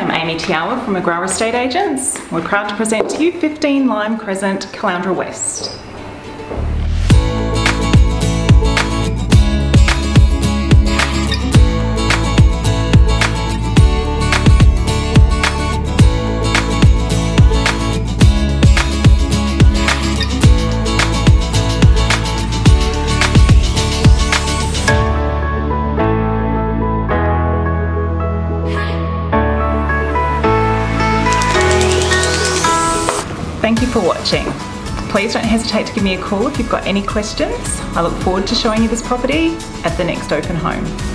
Te Awa from McGrath Estate Agents. We're proud to present to you 15 Lime Crescent, Caloundra West. Thank you for watching. Please don't hesitate to give me a call if you've got any questions. I look forward to showing you this property at the next open home.